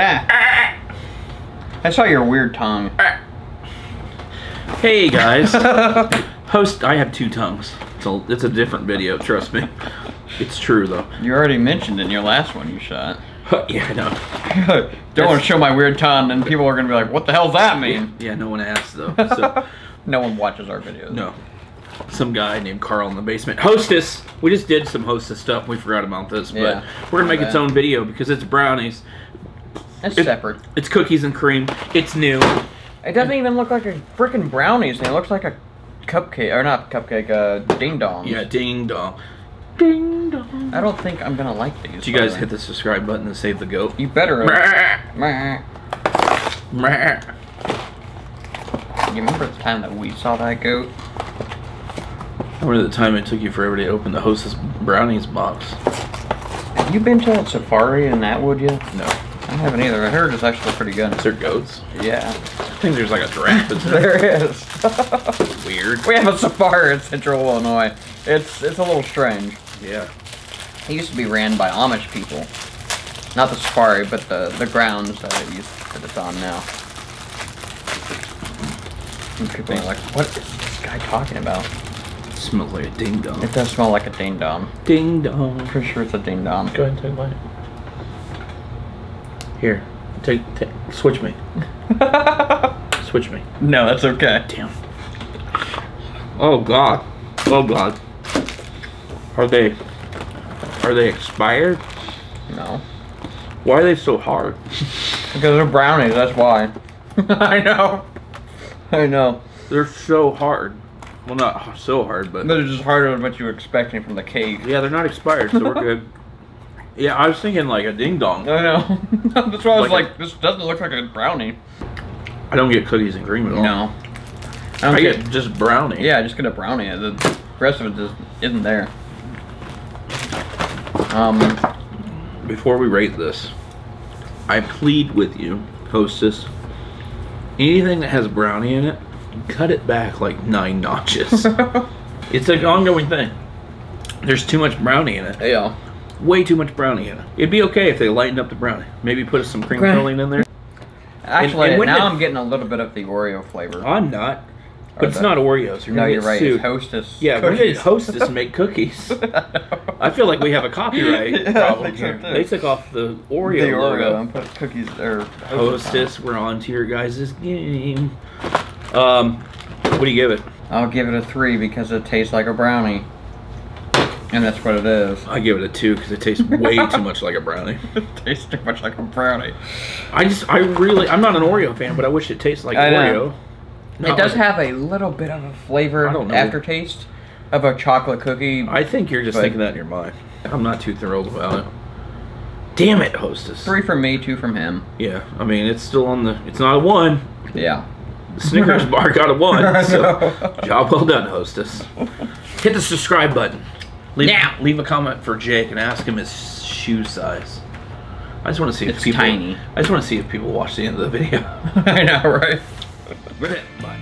Ah. I saw your weird tongue. Hey guys, host. I have two tongues. It's a, it's a different video. Trust me. It's true though. You already mentioned in your last one you shot. yeah, I know. Don't want to show my weird tongue, and people are gonna be like, "What the hell's that mean?" Yeah, no one asked though. So no one watches our videos. no. Some guy named Carl in the basement. Hostess. We just did some hostess stuff. We forgot about this, but we're gonna make my its own video because it's brownies. It's It- separate. It's cookies and cream. It's new. It doesn't even look like a freaking brownies. It looks like a cupcake, or not cupcake, uh, ding dong. Yeah, ding dong. Ding dong. I don't think I'm gonna like these. Did you guys hit the subscribe button and save the goat? You better. You remember the time that we saw that goat? I remember the time it took you forever to open the hostess brownies box. Have you been to that safari in Atwood yet? No. I haven't either. I heard it's actually pretty good. Is there goats? Yeah. I think there's like a giraffe. Isn't there? There is. Weird. we have a safari in Central Illinois. It's it's a little strange. Yeah. It used to be ran by Amish people. Not the safari, but the, the grounds that it used that it's on now. And people are like, what is this guy talking about? smells like a ding dong. It does smell like a ding dong. Ding dong. Pretty sure it's a ding dong. Go ahead and take a bite. Here, take, take switch me. Switch me. no, that's okay. Damn. Oh god. Oh god. Are they are they expired? No. Why are they so hard? Because they're brownies, that's why. I know. I know. They're so hard. Well, not so hard, but They're just harder than what you were expecting from the cake. yeah, they're not expired, so we're good. Yeah, I was thinking like a ding dong. I know. that's why I was Like like, this doesn't look like a brownie. I don't get cookies and cream at all. No. I don't I get, get just brownie. Yeah, I just get a brownie. The rest of it just isn't there. Um, Before we rate this, I plead with you, hostess. Anything that has brownie in it, cut it back like nine notches. it's an ongoing thing. There's too much brownie in it. yeah. Way too much brownie in it. It'd be okay if they lightened up the brownie. Maybe put some cream Gra- filling in there. Actually, and when now did- I'm getting a little bit of the Oreo flavor. I'm not. But Or it's the- not Oreos. You're no, gonna you're get right. sued. It's Hostess. Yeah, when did cookies. Hostess make cookies? I feel like we have a copyright Yeah, I problem think so, here. too. They took off the Oreo, the Oreo logo. and put cookies or Hostess, we're on to your guys' game. Um, what do you give it? I'll give it a three because it tastes like a brownie, and that's what it is. I give it a two because it tastes way too much like a brownie. it tastes too much like a brownie. I just, I really, I'm not an Oreo fan, but I wish it tasted like I. Oreo. it does like- have a little bit of a flavor I don't know. aftertaste of a chocolate cookie. I think you're just But- thinking that in your mind. I'm not too thrilled about it. Damn it, Hostess. Three from me, two from him. Yeah, I mean it's still on the. It's not a one. Yeah. The Snickers bar got a one. So job well done, Hostess. Hit the subscribe button. Leave, Now. leave a comment for Jake and ask him his shoe size. I just want to see if It's people. tiny. I just want to see if people watch the end of the video. I know, right? Bye.